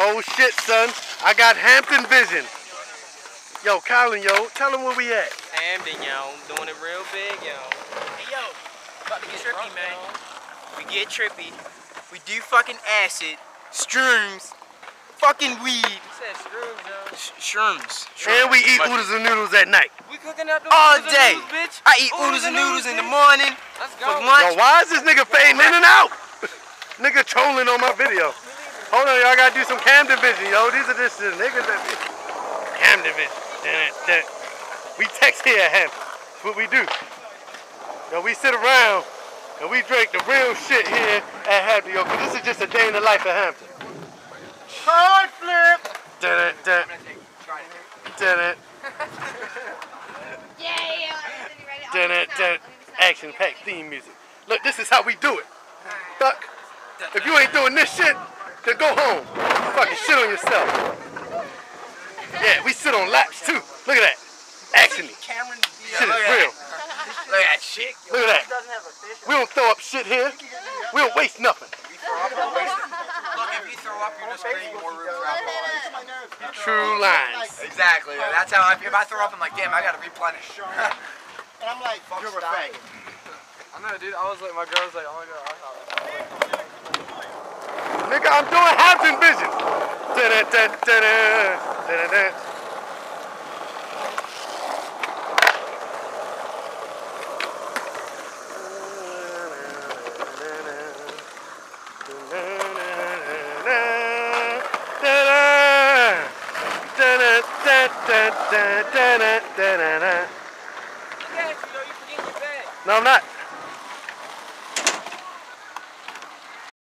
Oh shit, son. I got Hampton Vision. Yo, Colin, yo, tell him where we at. Hampton, yo. I'm doing it real big, yo. Hey, yo. About to get trippy, man. We get trippy. We do fucking acid, shrooms, fucking weed. You said shrooms, yo. Shrooms. And we eat oodles and noodles at night. We cooking up the All oodles and day. noodles, bitch. I eat oodles and noodles in the morning. Let's For go. lunch. Yo, why is this nigga fading in and out? nigga trolling on my video. Oh, Hold on, y'all gotta do some Camden Vision, yo. These are just the niggas that be... Camden Vision. Dun, dun. We text here at Hampton. That's what we do. Yo, we sit around and we drink the real shit here at Hampton, yo, 'cause this is just a day in the life of Hampton. Card flip! Dun, dun, dun, dun, Yeah, yeah, yeah. dun, dun, dun. Action-packed theme music. Look, this is how we do it. Duck. If you ain't doing this shit, then go home. Fucking shit on yourself. Yeah, we sit on laps too. Look at that. Actually. Cameron Shit is real. Look at that shit. Look at that. We don't throw up shit here. We don't waste nothing. Look, if you throw up, you're just creating more room for alcohol. True lines. Exactly. That's how I, if I throw up, I'm like, damn, I gotta replenish. And I'm like, you're a faggot. I know, dude. I was like, my girl was like, oh my god, I thought. Nigga, I'm doing Hampton Vision. No, I'm not.